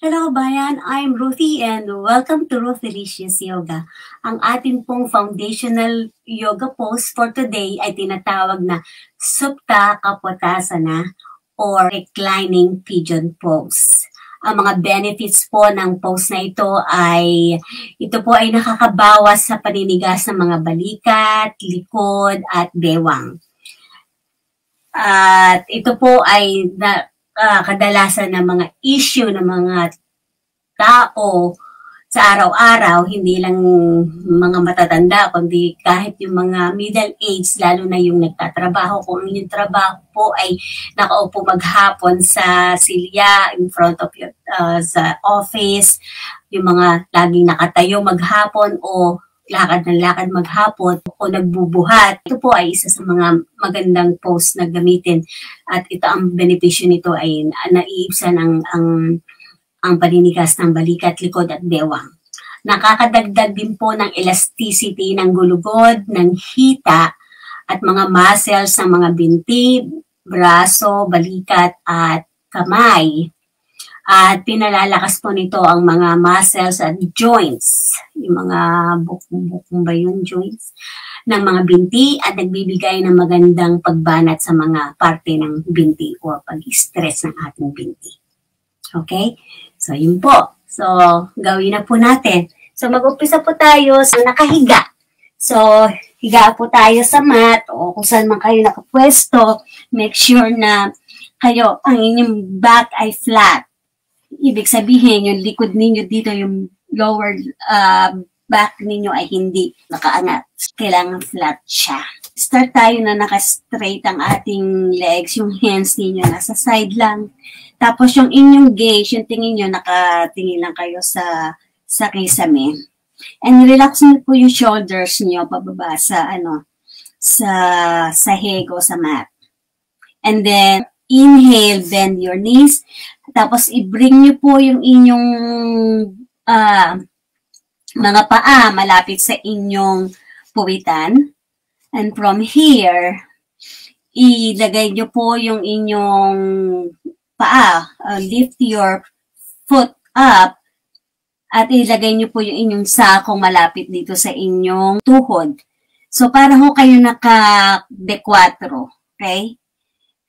Hello bayan, I'm Ruthie and welcome to Ruth Delicious Yoga. Ang ating pong foundational yoga pose for today ay tinatawag na Supta Kapotasana or Reclining Pigeon Pose. Ang mga benefits po ng pose na ito ay ito po ay nakakabawas sa paninigas ng mga balikat, likod at bewang. At ito po ay na, uh, kadalasan ng mga issue ng mga tao sa araw-araw, hindi lang mga matatanda, kundi kahit yung mga middle age, lalo na yung nagtatrabaho. Kung yung trabaho po ay nakaupo maghapon sa silya in front of your, uh, sa office, yung mga laging nakatayo maghapon o lakad ng lakad maghapon o nagbubuhat. Ito po ay isa sa mga magandang post na gamitin at ito ang benepisyo nito ay naiibsan ang, ang, ang paninigas ng balikat, likod at bewang. Nakakadagdag din po ng elasticity ng gulugod, ng hita at mga muscles ng mga binti, braso, balikat at kamay. At pinalalakas po nito ang mga muscles at joints, yung mga bukong-bukong ba yung joints, ng mga binti at nagbibigay ng magandang pagbanat sa mga parte ng binti o pag-stress ng ating binti. Okay? So, yun po. So, gawin na po natin. So, mag-umpisa po tayo sa nakahiga. So, higa po tayo sa mat o kung saan man kayo nakapwesto. Make sure na kayo, ang inyong back ay flat ibig sabihin, yung likod ninyo dito, yung lower uh, back ninyo ay hindi nakaangat. Kailangan flat siya. Start tayo na naka-straight ang ating legs, yung hands ninyo nasa side lang. Tapos yung inyong gaze, yung tingin nyo, nakatingin lang kayo sa sa kisame. And relax niyo po yung shoulders niyo pababa sa ano sa sa hego sa mat. And then inhale, bend your knees. Tapos, i-bring nyo po yung inyong uh, mga paa malapit sa inyong puwitan. And from here, ilagay nyo po yung inyong paa. Uh, lift your foot up at ilagay nyo po yung inyong sakong malapit dito sa inyong tuhod. So, para ho kayo naka-de-4. Okay?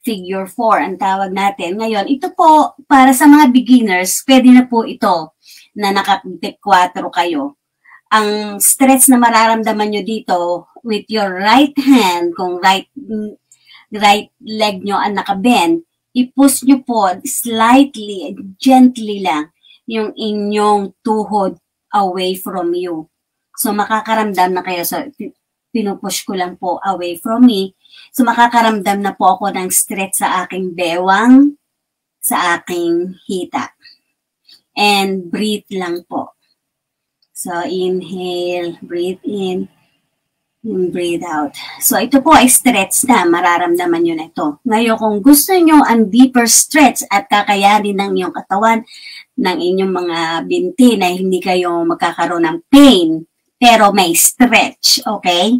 Figure 4 ang tawag natin. Ngayon, ito po, para sa mga beginners, pwede na po ito na naka-4 kayo. Ang stretch na mararamdaman nyo dito with your right hand, kung right right leg nyo ang nakabend, i-push nyo po slightly, gently lang, yung inyong tuhod away from you. So, makakaramdam na kayo. So, pinupush ko lang po away from me So makakaramdam na po ako ng stretch sa aking bewang, sa aking hita. And breathe lang po. So inhale, breathe in, and breathe out. So ito po ay stretch na, mararamdaman nyo na ito. Ngayon kung gusto nyo ang deeper stretch at kakayanin ng iyong katawan, ng inyong mga binti na hindi kayo magkakaroon ng pain, pero may stretch, okay?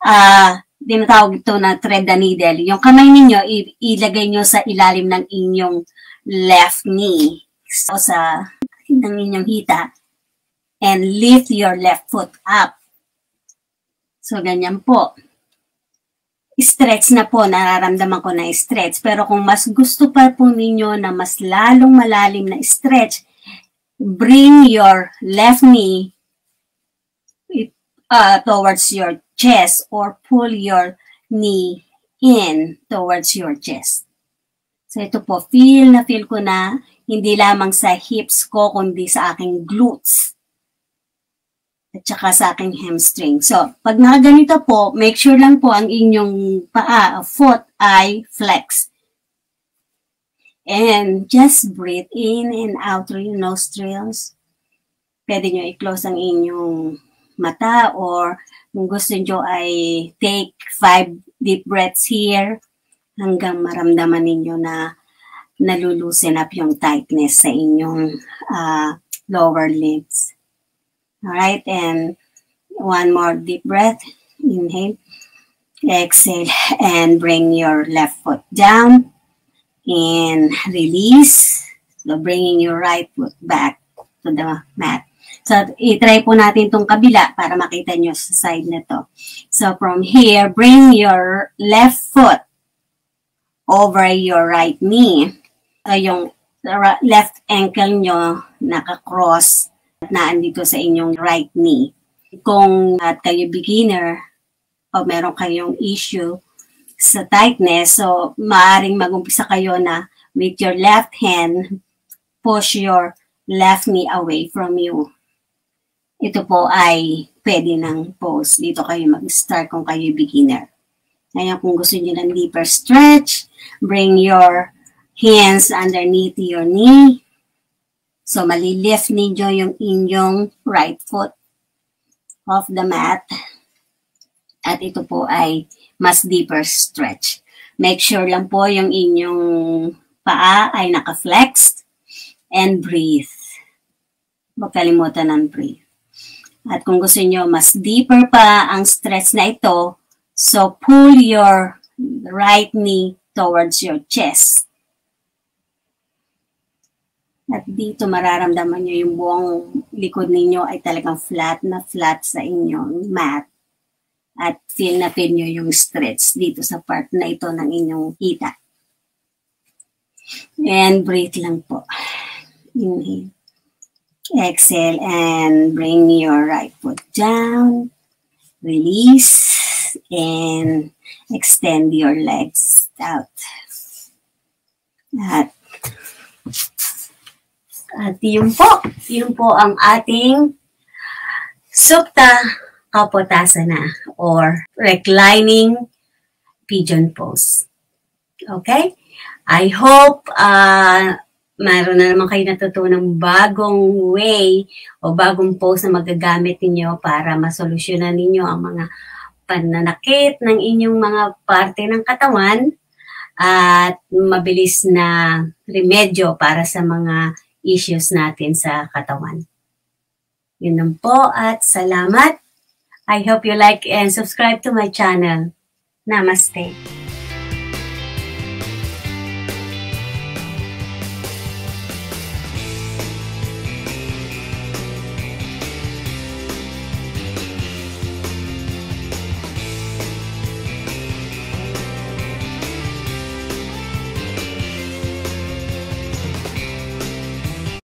Ah, uh, tinatawag ito na thread the needle. Yung kamay ninyo, ilagay nyo sa ilalim ng inyong left knee. So, sa ng inyong hita. And lift your left foot up. So, ganyan po. Stretch na po, nararamdaman ko na stretch. Pero kung mas gusto pa po ninyo na mas lalong malalim na stretch, bring your left knee uh, towards your chest or pull your knee in towards your chest. So ito po, feel na feel ko na hindi lamang sa hips ko kundi sa aking glutes at saka sa aking hamstring. So, pag nakaganito po, make sure lang po ang inyong paa, foot ay flex. And just breathe in and out through your nostrils. Pwede nyo i-close ang inyong mata or kung gusto nyo ay take five deep breaths here hanggang maramdaman ninyo na nalulusen up yung tightness sa inyong uh, lower limbs. Alright, and one more deep breath. Inhale. Exhale and bring your left foot down and release. So, bringing your right foot back to the mat. So, i-try po natin tong kabila para makita nyo sa side na to. So, from here, bring your left foot over your right knee. So, yung left ankle nyo naka-cross at naandito sa inyong right knee. Kung at kayo beginner o meron kayong issue sa tightness, so maaring magumpisa kayo na with your left hand, push your left knee away from you. Ito po ay pwede ng pose. Dito kayo mag-start kung kayo beginner. Ngayon, kung gusto niyo ng deeper stretch, bring your hands underneath your knee. So, malilift ninyo yung inyong right foot off the mat. At ito po ay mas deeper stretch. Make sure lang po yung inyong paa ay naka-flexed and breathe. Huwag kalimutan ng breathe. At kung gusto nyo mas deeper pa ang stretch na ito, so pull your right knee towards your chest. At dito mararamdaman nyo yung buong likod ninyo ay talagang flat na flat sa inyong mat. At feel na feel nyo yung stretch dito sa part na ito ng inyong hita. And breathe lang po. Inhale. Exhale and bring your right foot down. Release and extend your legs out. At, at yun po. Yun po ang ating Sukta Kapotasana or reclining pigeon pose. Okay? I hope uh, mayroon na naman kayo natutunang bagong way o bagong pose na magagamit ninyo para masolusyonan ninyo ang mga pananakit ng inyong mga parte ng katawan at mabilis na remedyo para sa mga issues natin sa katawan. Yun lang po at salamat. I hope you like and subscribe to my channel. Namaste.